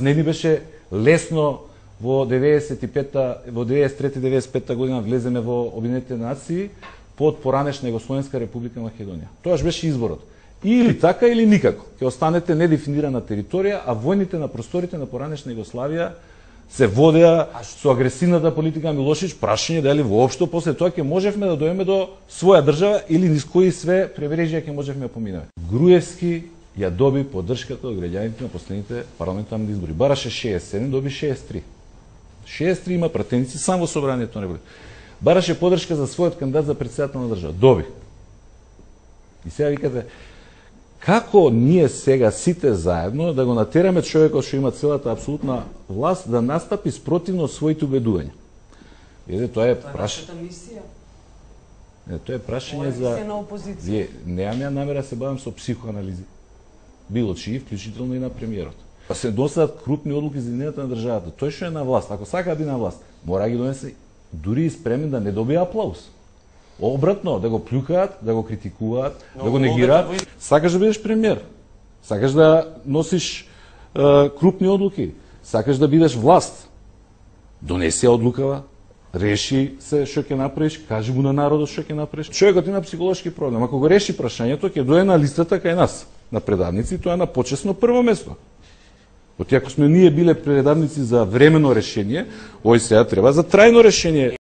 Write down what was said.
Не ни беше лесно во 95-та, во 93-95 година влеземе во Обединетите нации под поранешна Југословенска република Македонија. Тоаш беше изборот. Или така или никако. Ќе останете недефинирана територија, а војните на просторите на поранешна Југославија се водеа со агресивната политика Милошевиќ, прашање дали воопшто после тоа ќе можевме да дојдеме до своја држава или низ кои све пребрежја ќе можевме да поминеме. Груевски ја доби поддршката од граѓаните на последните парламентарни избори. Бараше 67, доби 63. 63 има пратеници само во собранието на република. Бараше поддршка за својот кандидат за председател на држава. Доби. И сега викате, како ние сега сите заедно да го натераме човекот што има целата апсолутна власт да настапи спротивно своите убедувања? Еде, тоа е прашање. тоа е прашање за... Вие, неам ја намера да се бавам со психоанализи било чии, вклучително и на премиерот. Па се досадат крупни одлуки за едината на државата. Тој што е на власт, ако сака да биде на власт, мора да ги донесе дури и спремен да не добие аплауз. Обратно, да го плюкаат, да го критикуваат, Но, да го негираат. Да сакаш да бидеш премиер. Сакаш да носиш е, крупни одлуки. Сакаш да бидеш власт. Донеси одлукава, реши се што ќе направиш, кажи му на народот што ќе направиш. Човекот има психолошки проблем. Ако го реши прашањето, ќе дое на листата кај нас на предавници, тоа е на почесно прво место. Оти ако сме ние биле предавници за времено решение, ој сега треба за трајно решение.